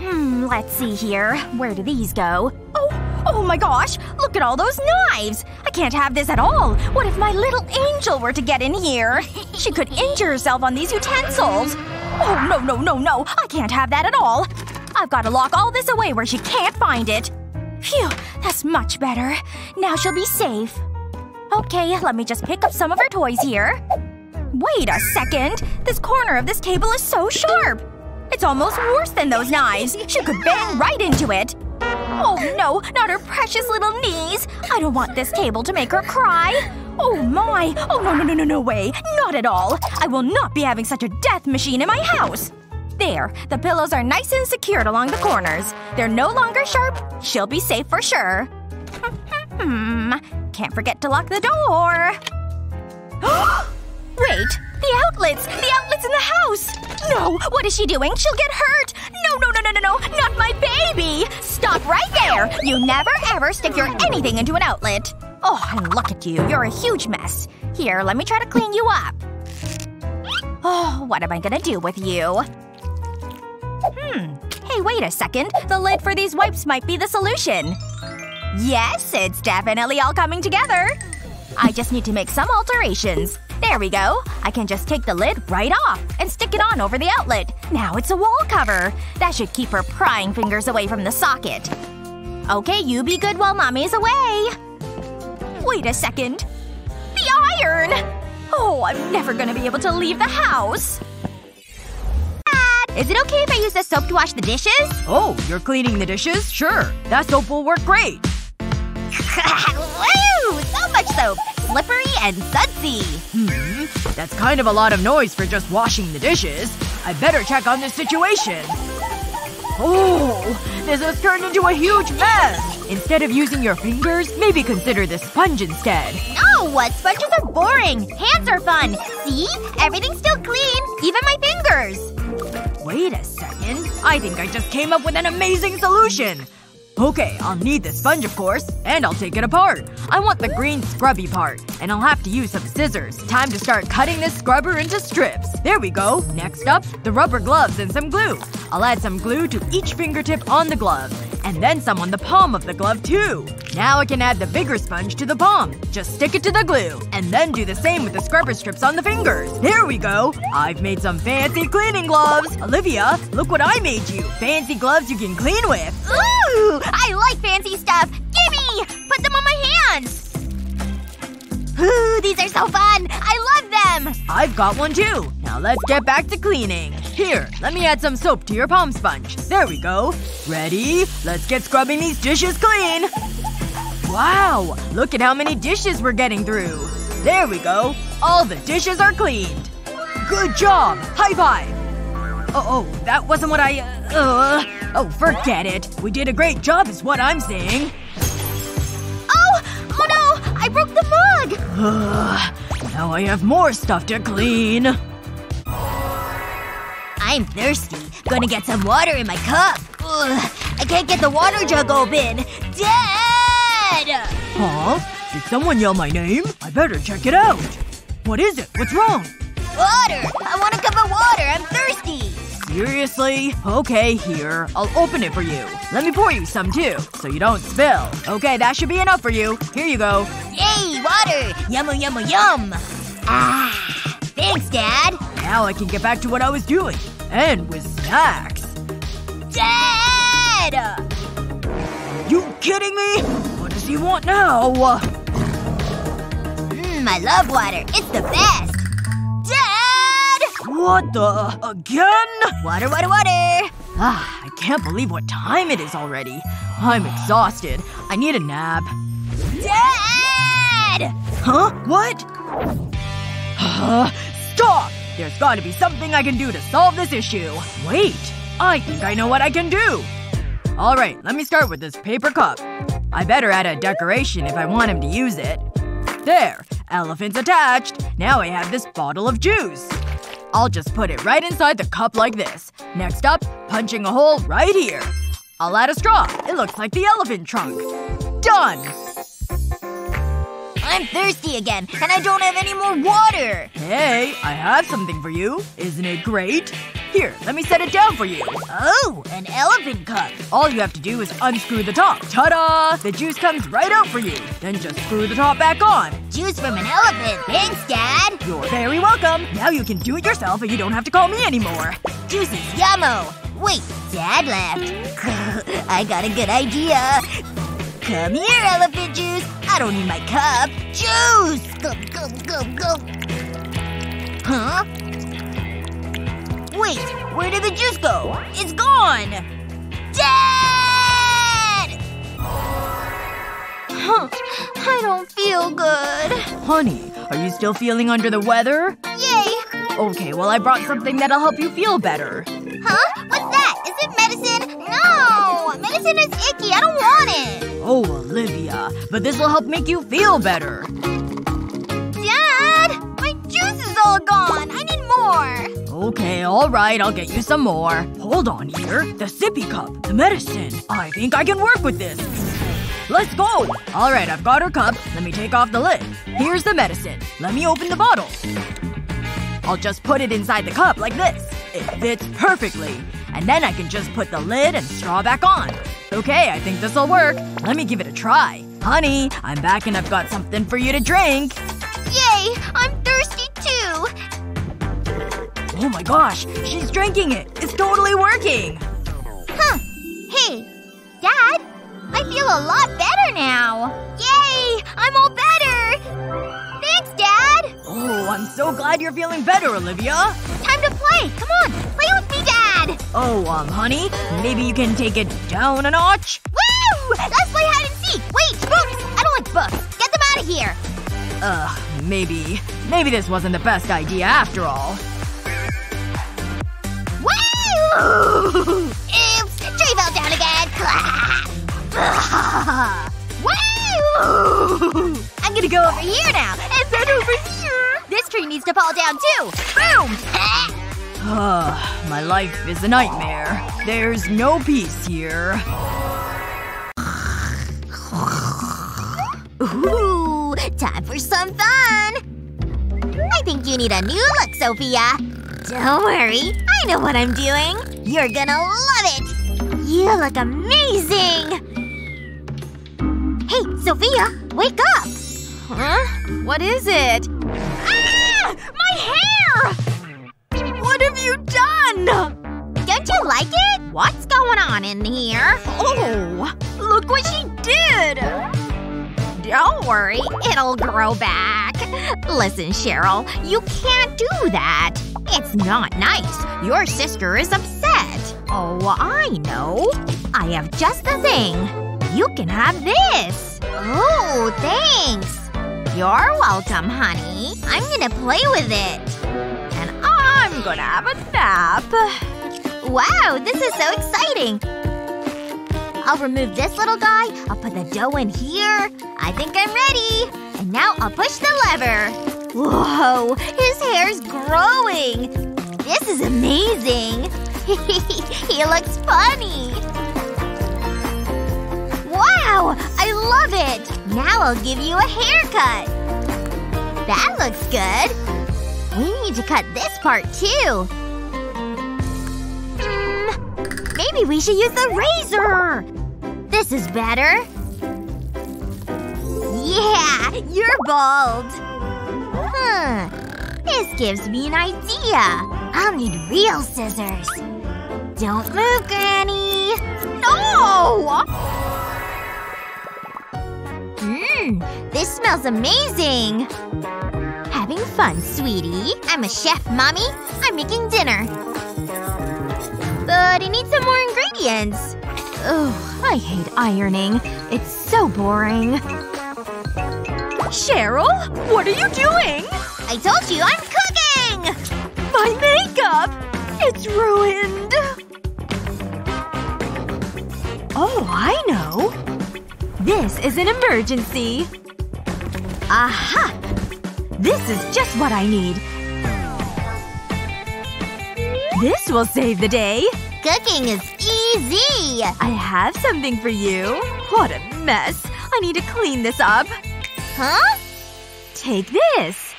Hmm, let's see here. Where do these go? Oh, oh my gosh! Look at all those knives! I can't have this at all! What if my little angel were to get in here? *laughs* She could injure herself on these utensils! Oh, no, no, no, no! I can't have that at all! I've gotta lock all this away where she can't find it. Phew, that's much better. Now she'll be safe. Okay, let me just pick up some of her toys here. Wait a second! This corner of this table is so sharp! It's almost worse than those knives! She could bang right into it! Oh no, not her precious little knees! I don't want this table to make her cry! Oh my! Oh no no no no no way! Not at all! I will not be having such a death machine in my house! There. The pillows are nice and secured along the corners. They're no longer sharp. She'll be safe for sure. *laughs* Hmm. Can't forget to lock the door. *gasps* *gasps* Wait. The outlets! The outlets in the house! No! What is she doing? She'll get hurt! No, no, no, no, no, no! Not my baby! Stop right there! You never ever stick your anything into an outlet. Oh, and look at you. You're a huge mess. Here, let me try to clean you up. Oh, what am I gonna do with you? Hmm. Hey, wait a second. The lid for these wipes might be the solution. Yes, it's definitely all coming together. I just need to make some alterations. There we go. I can just take the lid right off and stick it on over the outlet. Now it's a wall cover. That should keep her prying fingers away from the socket. Okay, you be good while mommy's away. Wait a second. The iron! Oh, I'm never gonna be able to leave the house. Dad, is it okay if I use this soap to wash the dishes? Oh, you're cleaning the dishes? Sure. That soap will work great. *laughs* Woo! So much soap! Slippery and sudsy. Hmm. That's kind of a lot of noise for just washing the dishes. I better check on this situation. Oh, this has turned into a huge mess! Instead of using your fingers, maybe consider the sponge instead. No! What? Sponges are boring. Hands are fun. See? Everything's still clean. Even my fingers. Wait a second. I think I just came up with an amazing solution! Okay, I'll need the sponge of course, and I'll take it apart. I want the green scrubby part, and I'll have to use some scissors. Time to start cutting this scrubber into strips. There we go. Next up, the rubber gloves and some glue. I'll add some glue to each fingertip on the glove. And then some on the palm of the glove too. Now I can add the bigger sponge to the palm. Just stick it to the glue. And then do the same with the scrubber strips on the fingers. There we go! I've made some fancy cleaning gloves! Olivia, look what I made you! Fancy gloves you can clean with! Ooh! I like fancy stuff! Gimme! Put them on my hands! Ooh, these are so fun! I love them! I've got one too. Now let's get back to cleaning. Here, let me add some soap to your palm sponge. There we go. Ready? Let's get scrubbing these dishes clean! Wow! Look at how many dishes we're getting through. There we go. All the dishes are cleaned. Good job! High five! Oh, oh, that wasn't what I, uh, uh, oh, forget it. We did a great job is what I'm saying. Oh! Oh no! I broke the mug! Ugh. *sighs* Now I have more stuff to clean. I'm thirsty. Gonna get some water in my cup. Ugh. I can't get the water jug open. Dad! Huh? Did someone yell my name? I better check it out. What is it? What's wrong? Water! I want a cup of water! I'm thirsty! Seriously? Okay, here. I'll open it for you. Let me pour you some too, so you don't spill. Okay, that should be enough for you. Here you go. Yay! Water! Yum yum yum! Ah! Thanks, Dad! Now I can get back to what I was doing. And with snacks. Dad! You kidding me? What does he want now? Mmm, I love water. It's the best! What the? Again? Water, water, water! Ah, I can't believe what time it is already. I'm exhausted. I need a nap. Dad! Huh? What? Stop! There's gotta be something I can do to solve this issue. Wait. I think I know what I can do. Alright, let me start with this paper cup. I better add a decoration if I want him to use it. There. Elephant's attached. Now I have this bottle of juice. I'll just put it right inside the cup like this. Next up, punching a hole right here. I'll add a straw. It looks like the elephant trunk. Done! I'm thirsty again, and I don't have any more water! Hey, I have something for you. Isn't it great? Here, let me set it down for you. Oh, an elephant cup. All you have to do is unscrew the top. Ta-da! The juice comes right out for you. Then just screw the top back on. Juice from an elephant. Thanks, Dad! You're very welcome. Now you can do it yourself and you don't have to call me anymore. Juice is yummo! Wait, Dad left. *laughs* I got a good idea. Come here, elephant juice. I don't need my cup. Juice! Gulp, gulp, gulp, gulp. Huh? Wait, where did the juice go? It's gone! Dad! Huh. I don't feel good. Honey, are you still feeling under the weather? Yay! Okay, well I brought something that'll help you feel better. Huh? What's that? Is it medicine? Medicine is icky. I don't want it. Oh, Olivia. But this'll help make you feel better. Dad! My juice is all gone. I need more. Okay, alright, I'll get you some more. Hold on here. The sippy cup. The medicine. I think I can work with this. Let's go! Alright, I've got her cup. Let me take off the lid. Here's the medicine. Let me open the bottle. I'll just put it inside the cup like this. It fits perfectly. And then I can just put the lid and straw back on. Okay, I think this'll work. Let me give it a try. Honey, I'm back and I've got something for you to drink. Yay! I'm thirsty too! Oh my gosh, she's drinking it. It's totally working. Huh. Hey. Dad? I feel a lot better now. Yay! I'm all better! Thanks, Dad! Oh, I'm so glad you're feeling better, Olivia. Play! Come on! Play with me, Dad! Oh, um, honey? Maybe you can take it down a notch? Woo! Let's play hide and seek! Wait! Books! I don't like books! Get them out of here! Ugh, maybe. Maybe this wasn't the best idea after all. Woo! Oops! Tree fell down again! *laughs* Woo! I'm gonna go over here now! And then over here! This tree needs to fall down too! Boom! *laughs* Ugh, my life is a nightmare. There's no peace here. Ooh, time for some fun! I think you need a new look, Sophia. Don't worry, I know what I'm doing. You're gonna love it! You look amazing! Hey, Sophia, wake up! Huh? What is it? Don't you like it? What's going on in here? Oh, look what she did! Don't worry, it'll grow back. Listen, Cheryl, you can't do that. It's not nice. Your sister is upset. Oh, I know. I have just the thing. You can have this. Oh, thanks. You're welcome, honey. I'm gonna play with it. I'm gonna have a nap. Wow, this is so exciting. I'll remove this little guy. I'll put the dough in here. I think I'm ready. And now I'll push the lever. Whoa, his hair's growing. This is amazing. *laughs* he looks funny. Wow, I love it. Now I'll give you a haircut. That looks good. We need to cut this part too. Hmm, maybe we should use the razor. This is better. Yeah, you're bald. Huh. This gives me an idea. I'll need real scissors. Don't move, Granny. No! Mmm, this smells amazing. Having fun, sweetie. I'm a chef, Mommy. I'm making dinner. But I need some more ingredients. Ugh, I hate ironing. It's so boring. Cheryl? What are you doing? I told you I'm cooking! My makeup! It's ruined! Oh, I know. This is an emergency. Aha! This is just what I need. This will save the day. Cooking is easy! I have something for you. What a mess. I need to clean this up. Huh? Take this.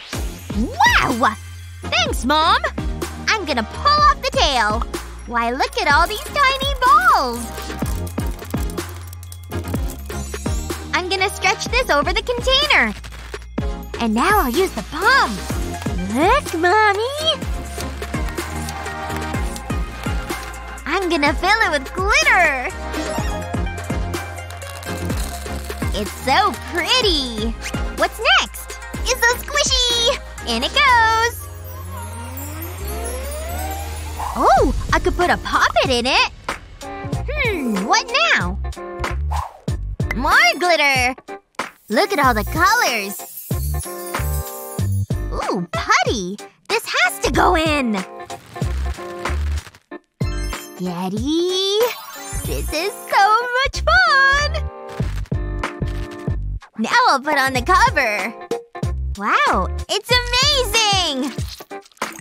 Wow! Thanks, Mom! I'm gonna pull off the tail. Why, look at all these tiny balls! I'm gonna stretch this over the container. And now I'll use the pump. Look, Mommy! I'm gonna fill it with glitter! It's so pretty! What's next? It's so squishy! In it goes! Oh! I could put a poppet in it! Hmm, what now? More glitter! Look at all the colors! Ooh, putty! This has to go in! Steady. This is so much fun! Now I'll put on the cover. Wow, it's amazing!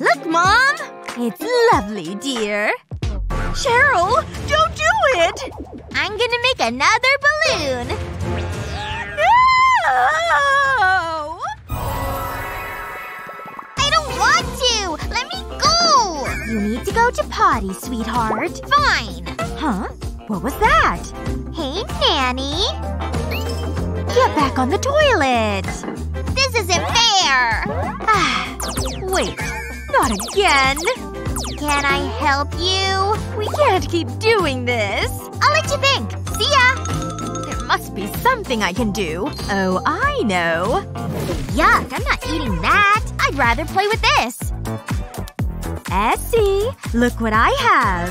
Look, Mom! It's lovely, dear. Cheryl! Don't do it! I'm gonna make another balloon. No! Want to! Let me go! You need to go to potty, sweetheart. Fine. Huh? What was that? Hey, Nanny. Get back on the toilet! This isn't fair! Ah, wait. Not again! Can I help you? We can't keep doing this! I'll let you think. See ya! Must be something I can do. Oh, I know. Yuck, I'm not eating that. I'd rather play with this. Essie, look what I have.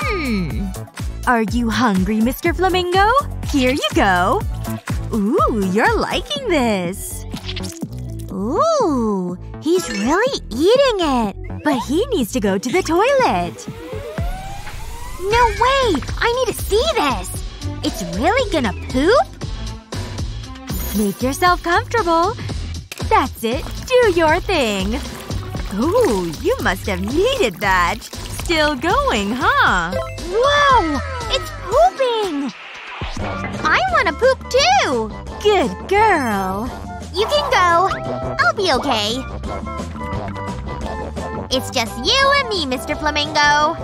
Hmm. Are you hungry, Mr. Flamingo? Here you go. Ooh, you're liking this. Ooh, he's really eating it. But he needs to go to the toilet. No way! I need to see this! It's really gonna poop? Make yourself comfortable. That's it. Do your thing. Ooh, you must have needed that. Still going, huh? Whoa! It's pooping! I wanna poop too! Good girl. You can go. I'll be okay. It's just you and me, Mr. Flamingo.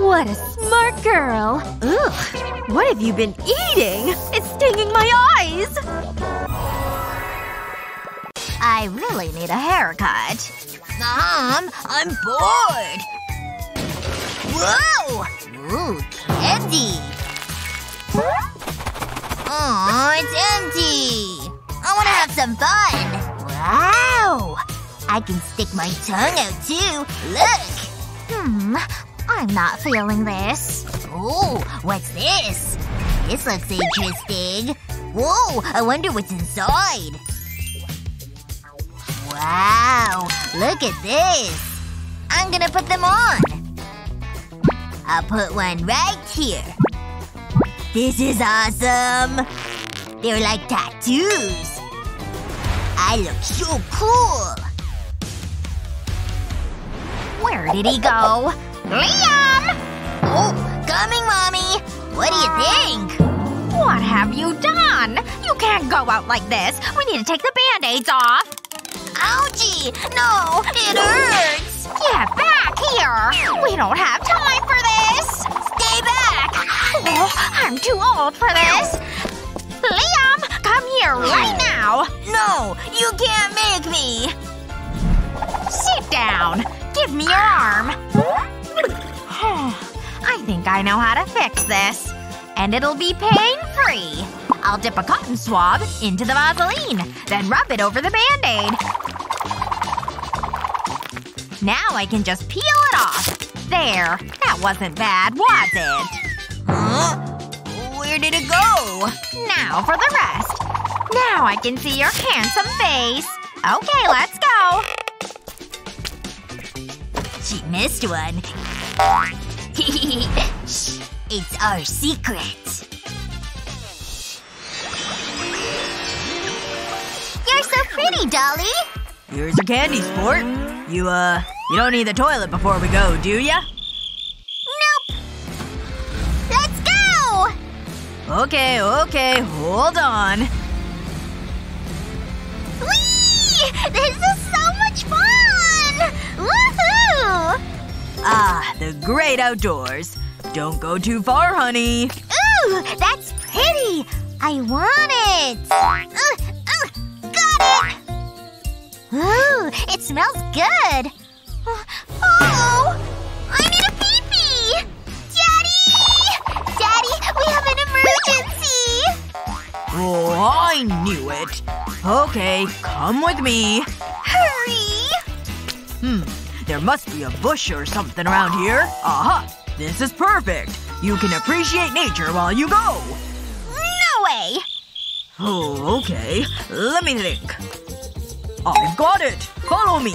What a smart girl. Ugh. What have you been eating? It's stinging my eyes. I really need a haircut. Mom, I'm bored. Whoa! Ooh, candy. Oh, it's empty. I want to have some fun. Wow! I can stick my tongue out too. Look! Hmm. I'm not feeling this. Oh, what's this? This looks interesting. Whoa, I wonder what's inside. Wow, look at this. I'm gonna put them on. I'll put one right here. This is awesome. They're like tattoos. I look so cool. Where did he go? Liam! Oh, coming, Mommy. What do you think? What have you done? You can't go out like this. We need to take the band-aids off. Ouchie! No, it hurts! Get back here! We don't have time for this! Stay back! Oh, I'm too old for this. Liam! Come here right now! No, you can't make me! Sit down. Give me your arm. *sighs* I think I know how to fix this. And it'll be pain-free. I'll dip a cotton swab into the Vaseline, then rub it over the band-aid. Now I can just peel it off. There. That wasn't bad, was it? Huh? Where did it go? Now for the rest. Now I can see your handsome face. Okay, let's go. She missed one. Shh. *laughs* It's our secret. You're so pretty, Dolly. Here's your candy, sport. You, uh, you don't need the toilet before we go, do ya? Nope. Let's go! Okay, okay, hold on. Whee! This Ah, the great outdoors. Don't go too far, honey. Ooh, that's pretty! I want it! Uh, uh, got it! Ooh, it smells good! Uh, Oh! I need a pee-pee! Daddy! Daddy, we have an emergency! Oh, I knew it. Okay, come with me. Hurry! Hmm, there must be a bush or something around here. Aha! This is perfect. You can appreciate nature while you go. No way! Oh, okay. Let me think. I've got it! Follow me!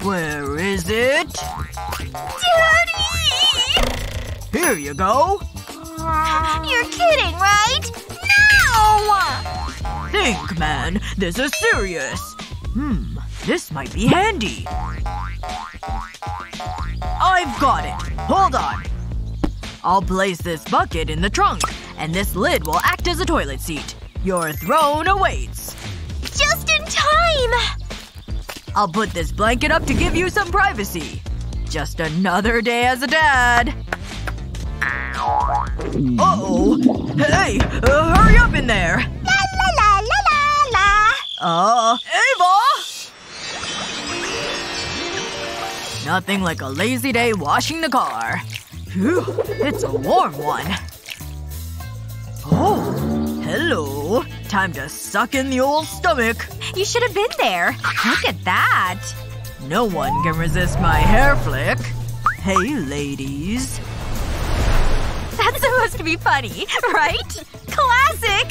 Where is it? Daddy! Here you go. You're kidding, right? No! Think, man. This is serious. Hmm. This might be handy. I've got it. Hold on. I'll place this bucket in the trunk. And this lid will act as a toilet seat. Your throne awaits. Just in time! I'll put this blanket up to give you some privacy. Just another day as a dad. Uh-oh. Hey! Uh, hurry up in there! La la la la la la! Uh, Ava! Nothing like a lazy day washing the car. Phew, it's a warm one. Oh, hello. Time to suck in the old stomach. You should have been there. Look at that. No one can resist my hair flick. Hey, ladies. That's supposed to be funny, right? Classic!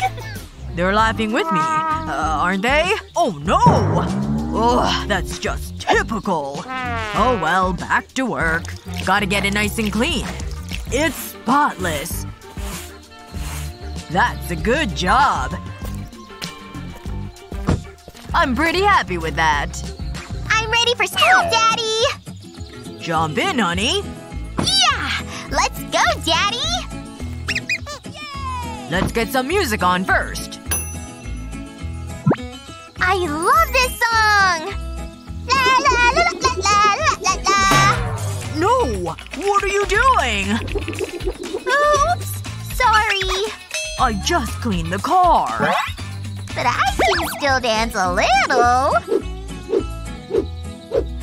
They're laughing with me, uh, aren't they? Oh no! Ugh, that's just typical. Oh well, back to work. Gotta get it nice and clean. It's spotless. That's a good job. I'm pretty happy with that. I'm ready for school, Daddy! Jump in, honey. Yeah! Let's go, Daddy! Let's get some music on first. I love this song! La la la la la la la! No! What are you doing? Oops! Sorry. I just cleaned the car. But I can still dance a little.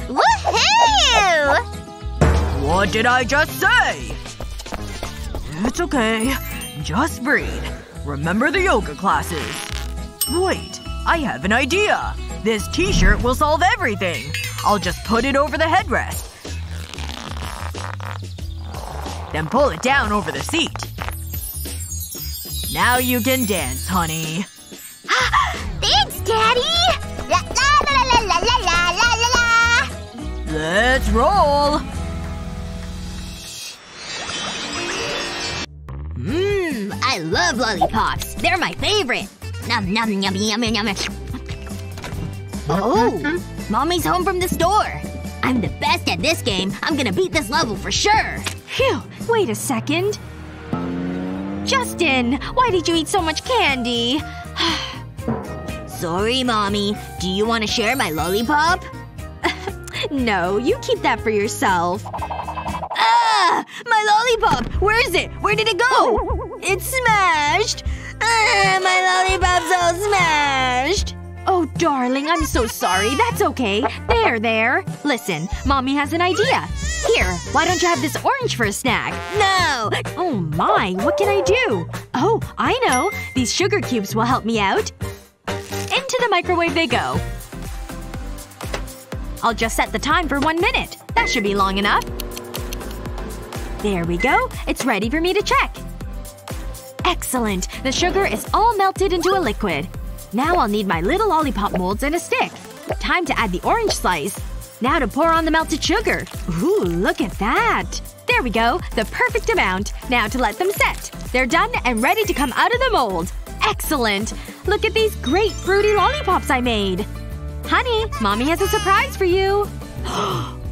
Woohoo! What did I just say? It's okay. Just breathe. Remember the yoga classes. Wait. I have an idea. This t-shirt will solve everything. I'll just put it over the headrest. Then pull it down over the seat. Now you can dance, honey. *gasps* Thanks, Daddy! La la la la la la la la la la! Let's roll! Mmm, I love lollipops. They're my favorite. Nom nom yum yum yum. Oh, mommy's home from the store. I'm the best at this game. I'm gonna beat this level for sure. Phew. Wait a second. Justin! Why did you eat so much candy? *sighs* Sorry, mommy. Do you want to share my lollipop? *laughs* no, you keep that for yourself. Ah! My lollipop! Where is it? Where did it go? It's smashed! *laughs* My lollipop's all smashed! Oh, darling, I'm so sorry. That's okay. There, there. Listen, mommy has an idea. Here, why don't you have this orange for a snack? No! Oh my, what can I do? Oh, I know. These sugar cubes will help me out. Into the microwave they go. I'll just set the time for one minute. That should be long enough. There we go. It's ready for me to check. Excellent. The sugar is all melted into a liquid. Now I'll need my little lollipop molds and a stick. Time to add the orange slice. Now to pour on the melted sugar. Ooh, look at that. There we go. The perfect amount. Now to let them set. They're done and ready to come out of the mold. Excellent. Look at these great fruity lollipops I made. Honey, mommy has a surprise for you. *gasps*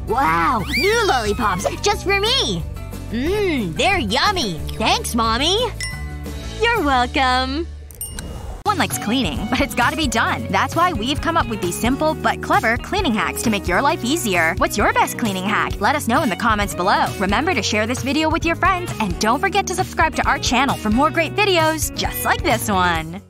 wow! New lollipops! Just for me! Mmm, they're yummy! Thanks, mommy! You're welcome. One likes cleaning, but it's gotta be done. That's why we've come up with these simple but clever cleaning hacks to make your life easier. What's your best cleaning hack? Let us know in the comments below. Remember to share this video with your friends, and don't forget to subscribe to our channel for more great videos just like this one.